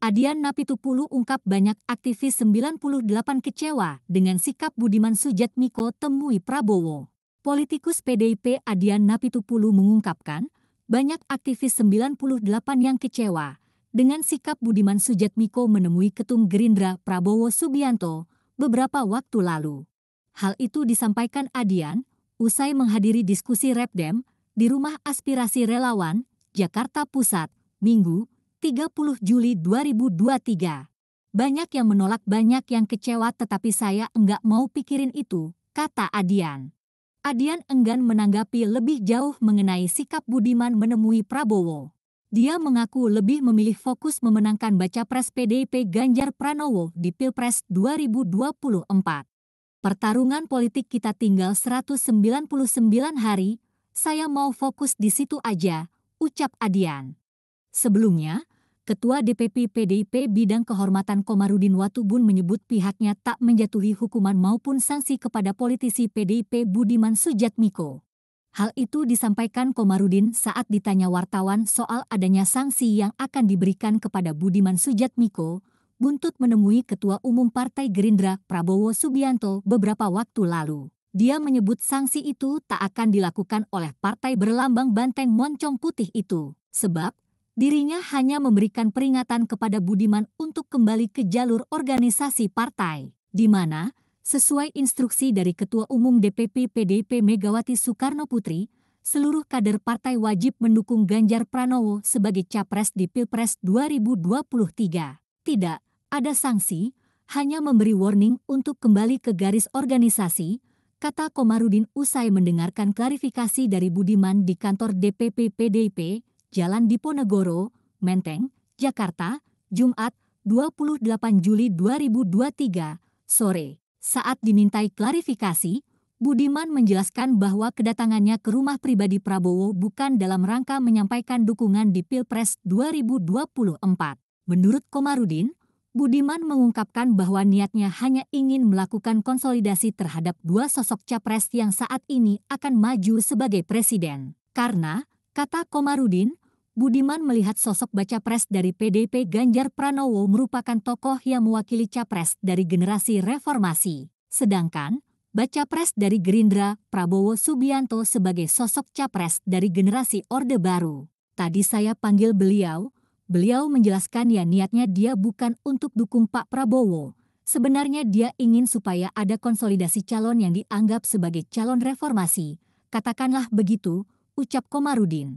Adian Napitupulu ungkap banyak aktivis 98 kecewa dengan sikap Budiman Sujatmiko temui Prabowo. Politikus PDIP Adian Napitupulu mengungkapkan, banyak aktivis 98 yang kecewa dengan sikap Budiman Sujatmiko menemui Ketum Gerindra Prabowo Subianto beberapa waktu lalu. Hal itu disampaikan Adian usai menghadiri diskusi Repdem di Rumah Aspirasi Relawan, Jakarta Pusat, Minggu, 30 Juli 2023. Banyak yang menolak banyak yang kecewa tetapi saya enggak mau pikirin itu, kata Adian. Adian enggan menanggapi lebih jauh mengenai sikap Budiman menemui Prabowo. Dia mengaku lebih memilih fokus memenangkan baca pres PDIP Ganjar Pranowo di Pilpres 2024. Pertarungan politik kita tinggal 199 hari, saya mau fokus di situ aja, ucap Adian. Sebelumnya, Ketua DPP PDIP Bidang Kehormatan Komarudin Watubun menyebut pihaknya tak menjatuhi hukuman maupun sanksi kepada politisi PDIP Budiman Sujatmiko. Hal itu disampaikan Komarudin saat ditanya wartawan soal adanya sanksi yang akan diberikan kepada Budiman Sujatmiko buntut menemui Ketua Umum Partai Gerindra Prabowo Subianto beberapa waktu lalu. Dia menyebut sanksi itu tak akan dilakukan oleh partai berlambang banteng moncong putih itu, sebab dirinya hanya memberikan peringatan kepada Budiman untuk kembali ke jalur organisasi partai, di mana, sesuai instruksi dari Ketua Umum DPP PDIP Megawati Soekarno Putri, seluruh kader partai wajib mendukung Ganjar Pranowo sebagai capres di Pilpres 2023. Tidak ada sanksi, hanya memberi warning untuk kembali ke garis organisasi, kata Komarudin usai mendengarkan klarifikasi dari Budiman di kantor DPP PDIP Jalan Diponegoro, Menteng, Jakarta, Jumat 28 Juli 2023, sore. Saat dimintai klarifikasi, Budiman menjelaskan bahwa kedatangannya ke rumah pribadi Prabowo bukan dalam rangka menyampaikan dukungan di Pilpres 2024. Menurut Komarudin, Budiman mengungkapkan bahwa niatnya hanya ingin melakukan konsolidasi terhadap dua sosok capres yang saat ini akan maju sebagai presiden. Karena, kata Komarudin, Budiman melihat sosok baca pres dari PDP Ganjar Pranowo merupakan tokoh yang mewakili capres dari generasi reformasi. Sedangkan, baca pres dari Gerindra, Prabowo Subianto sebagai sosok capres dari generasi Orde Baru. Tadi saya panggil beliau, beliau menjelaskan ya niatnya dia bukan untuk dukung Pak Prabowo. Sebenarnya dia ingin supaya ada konsolidasi calon yang dianggap sebagai calon reformasi. Katakanlah begitu, ucap Komarudin.